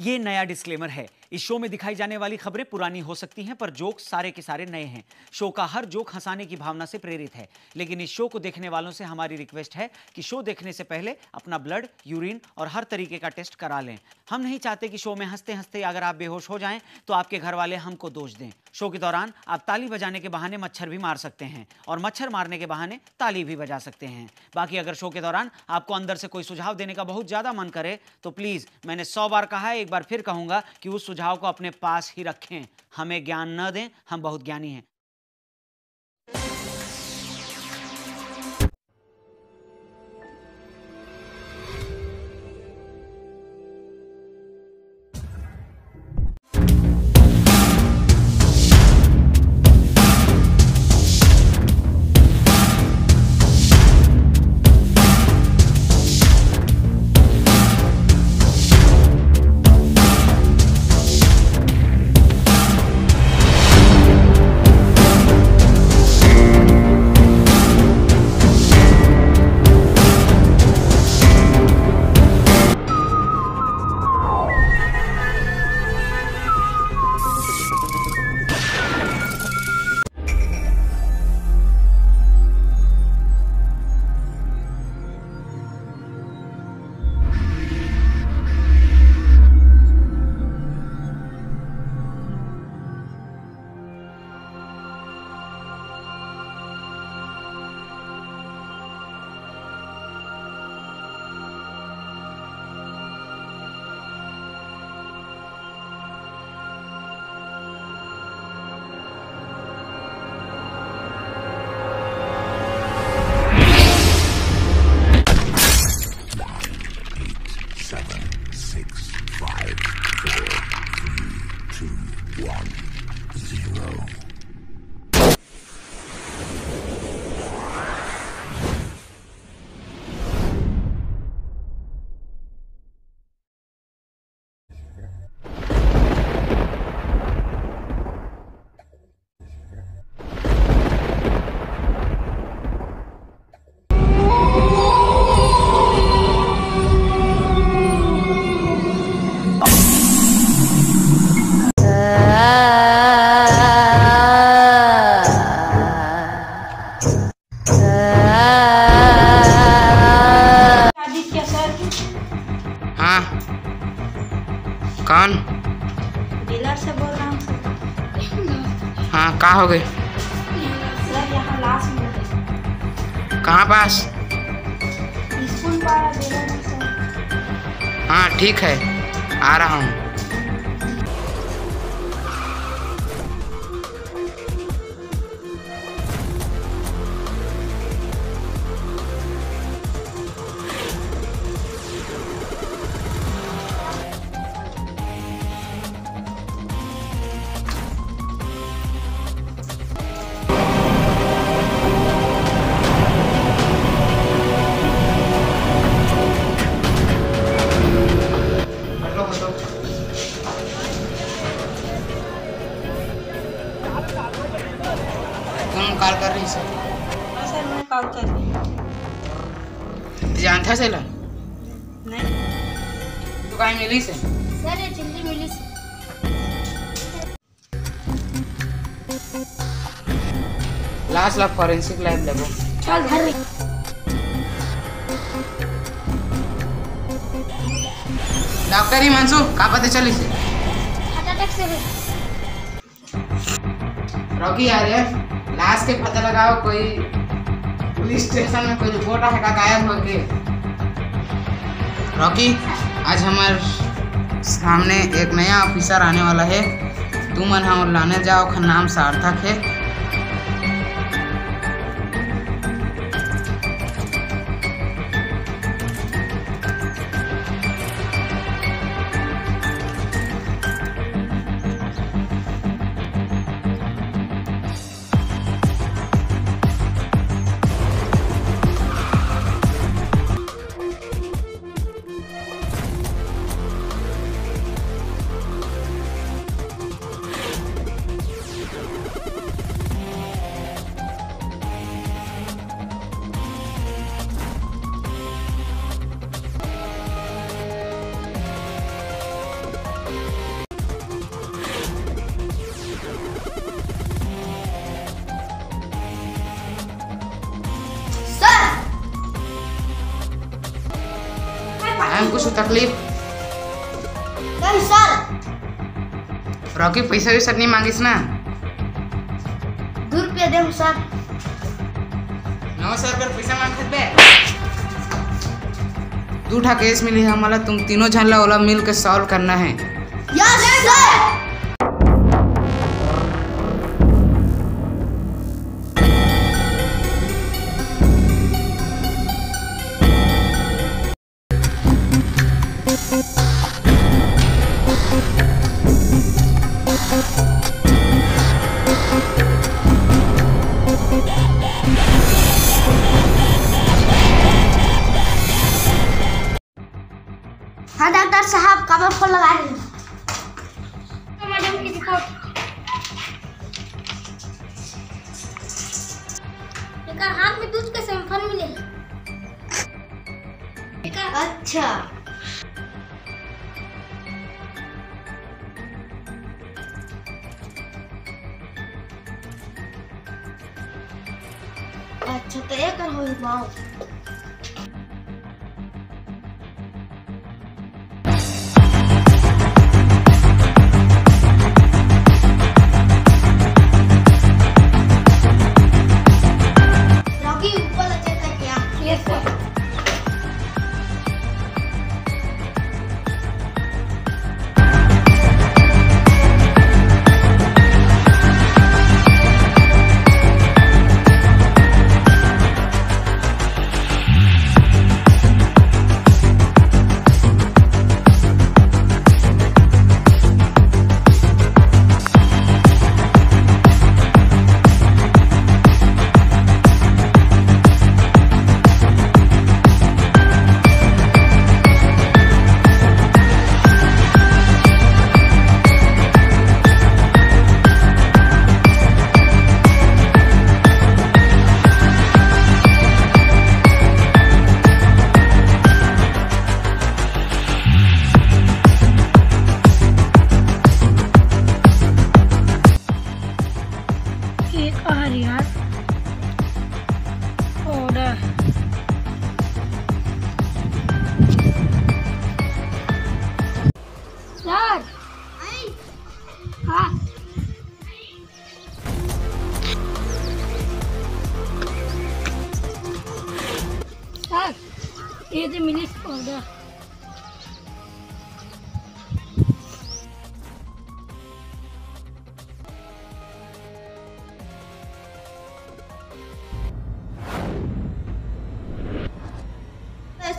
ये नया डिस्क्लेमर है। इस शो में दिखाई जाने वाली खबरें पुरानी हो सकती हैं, पर जोक सारे के सारे नए हैं। शो का हर जोक हंसाने की भावना से प्रेरित है। लेकिन इस शो को देखने वालों से हमारी रिक्वेस्ट है कि शो देखने से पहले अपना ब्लड, यूरिन और हर तरीके का टेस्ट करा लें। हम नहीं चाहते कि शो में हँसते हँसते अगर आप बेहोश हो जाएँ तो आपके घर वाले हमको दोष दें। शो के दौरान आप ताली बजाने के बहाने मच्छर भी मार सकते हैं और मच्छर मारने के बहाने ताली भी बजा सकते हैं। बाकी अगर शो के दौरान आपको अंदर से कोई सुझाव देने का बहुत ज़्यादा मन करे तो प्लीज़ मैंने सौ बार कहा है, एक बार फिर कहूँगा कि उस सुझाव को अपने पास ही रखें। हमें ज्ञान न दें हम बहुत ज्ञानी हैं। डीलर से बोल रहा हूँ। हाँ कहाँ हो गए सर यहाँ लास्ट में कहाँ पास? स्कूल पारा हाँ ठीक है आ रहा हूँ। जानता से लो। नहीं। तू कहीं मिली से। सर ये चिल्ली मिली लास्ट ला फॉरेंसिक लैब लेबो चल घर डॉक्टर हिमांशु का पता चली से? हार्ट अटैक से रॉकी रहे लाश के पता लगाओ कोई पुलिस स्टेशन में कोई रिपोर्ट है का गायब हो के रॉकी, आज हमारे सामने एक नया ऑफिसर आने वाला है। तुम मन हम लाने जाओ का नाम सार्थक है। कुछ तकलीफ़ नहीं सर रॉकी पैसा वैसा नहीं मांगिस ना दो रुपया दे सर नौ सौ रुपये पैसा मांगत बे दूठा केस मिली है हमारा तुम तीनों झन ला ओला मिल के सॉल्व करना है यस सर हाँ डॉक्टर साहब कमर फ़ोन लगा रहे हैं? मैडम की रिपोर्ट एकर हाथ में दूध के सैंपल मिले अच्छा। अच्छा तो एकर होई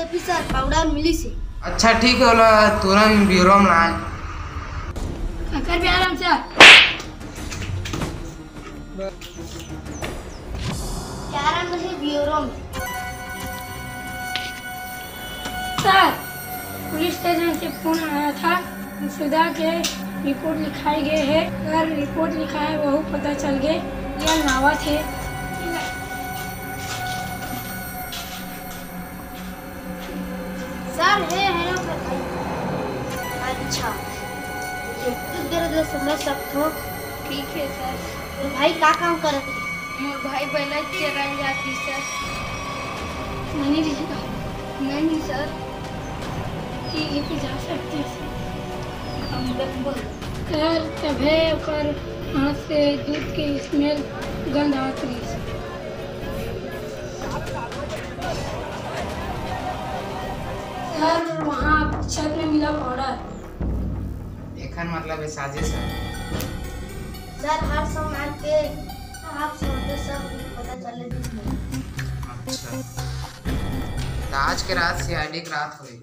ऐसे भी सर पाउडर मिली से अच्छा ठीक है ओला तुरंत ब्यूरो में लाए। कर भी आराम से ग्यारह में है ब्यूरो में? सर पुलिस स्टेशन से फ़ोन आया था। सुधा के रिपोर्ट लिखाई गए है। अगर रिपोर्ट लिखा है वह पता चल गए यह नावा थे। सर है है ना अच्छा। ये समझ सकते हो ठीक है सर। तो भाई का काम मोर भाई बहना चराई जाती सर। नहीं लिखा नहीं सर। ठीक है जा सकते सर। हम लोग सर तभे हाथ से दूध के स्मेल गंध आत रही सर वहाँ छत में मिला पाउडर। एखन मतलब है साजिश है। सर हर सामान के आप समझते सब पता चले अच्छा। तो आज के रात सीआईडी की रात हुई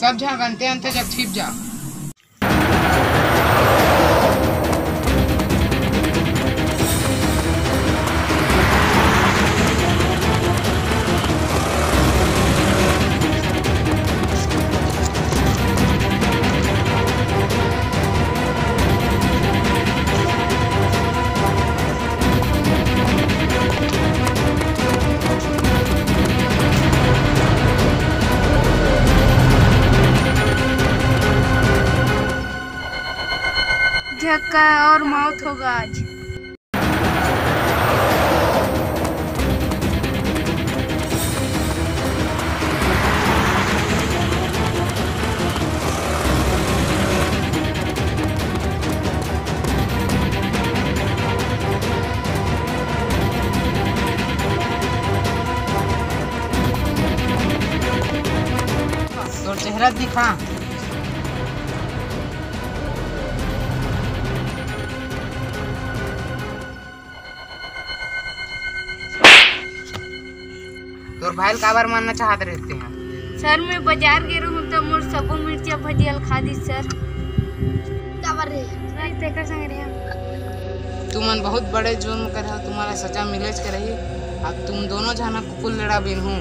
सब जहाँ गनते अंते जब छिप जा। तक का और मौत होगा आज। चेहरा दिखा। तोर भाई का बार मानना चाहते रहते हैं। सर मैं बाज़ार गए रहूँ तो मोर सबो मिर्चिया भजियल खा दी सर। काबर रे सर तेकर संग रहे तुमन बहुत बड़े जुर्म कर तुम्हारा सजा मिले करही रही अब तुम दोनों जाना कुकुल लड़ा बिन हूँ।